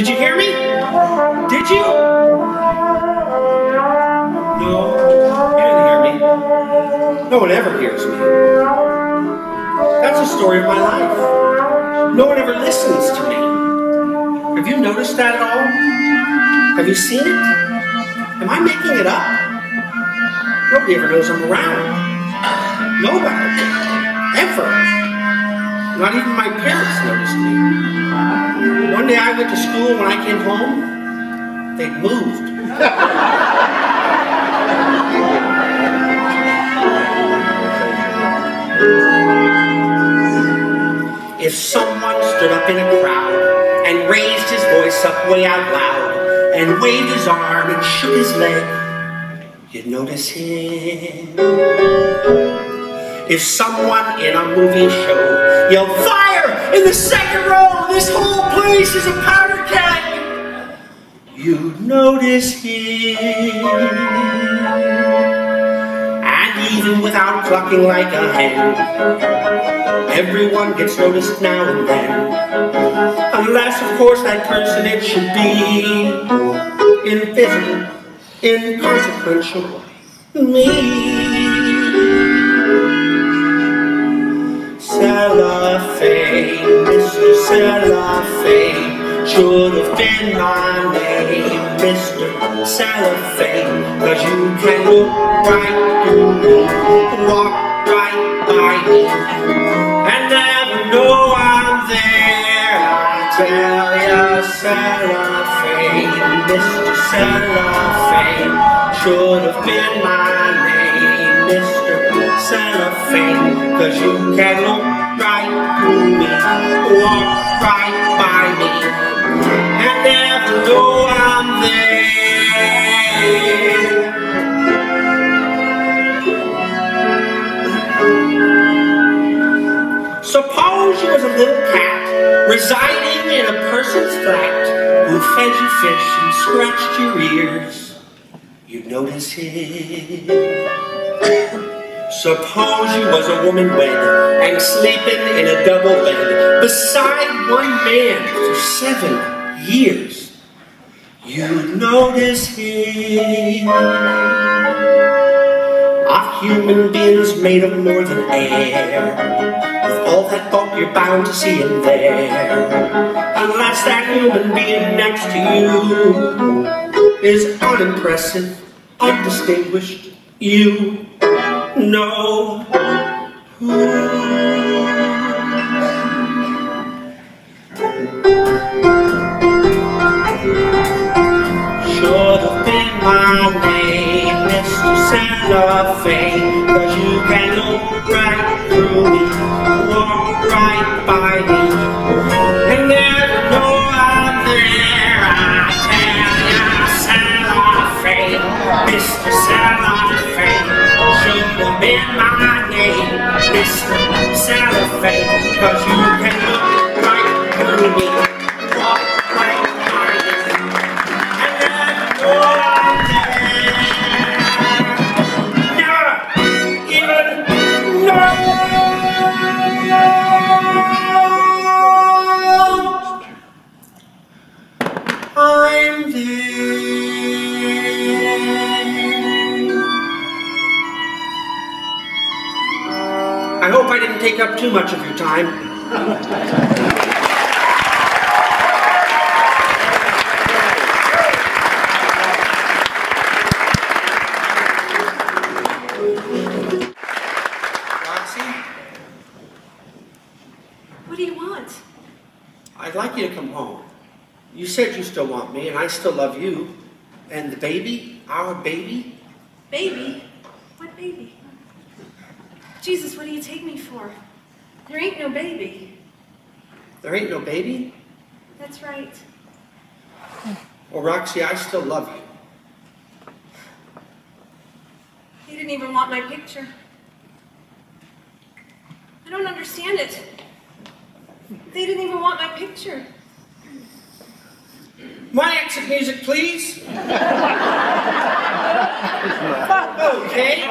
Did you hear me? Did you? No, you didn't hear me. No one ever hears me. That's the story of my life. No one ever listens to me. Have you noticed that at all? Have you seen it? Am I making it up? Nobody ever knows I'm around. Nobody. Ever. Not even my parents noticed me. One day I went to school, when I came home, they'd moved. if someone stood up in a crowd and raised his voice up way out loud and waved his arm and shook his leg, you'd notice him. If someone in a movie show yelled, fire in the second row, this whole place is a powder keg, you'd notice him. And even without clucking like a hen, everyone gets noticed now and then. Unless, of course, that person, it should be invisible, inconsequential, me. Cellophane, Mr. Cellophane Should have been my name, Mr. Cellophane Cause you can look right through me Walk right by me And never know I'm there I tell ya, Cellophane, Mr. Cellophane Should have been my name, Mr. Cellophane Cause you can look right through me Walk right by me And never know I'm there Suppose you was a little cat residing in a person's flat who fed you fish and scratched your ears. You'd notice him. Suppose you was a woman wed and sleeping in a double bed beside one man for seven years. You'd notice him. A human being's made of more than air. With all that thought, you're bound to see him there. Unless that human being next to you is unimpressive, undistinguished, you know. Should have been my name, Mr. Cellophane Cause you can look right I hope I didn't take up too much of your time. Roxie, What do you want? I'd like you to come home. You said you still want me, and I still love you. And the baby, our baby, Baby? What baby? Jesus, what do you take me for? There ain't no baby. there ain't no baby. That's right. Well, Roxie, I still love you. They didn't even want my picture. I don't understand it. They didn't even want my picture. My exit music, please. okay.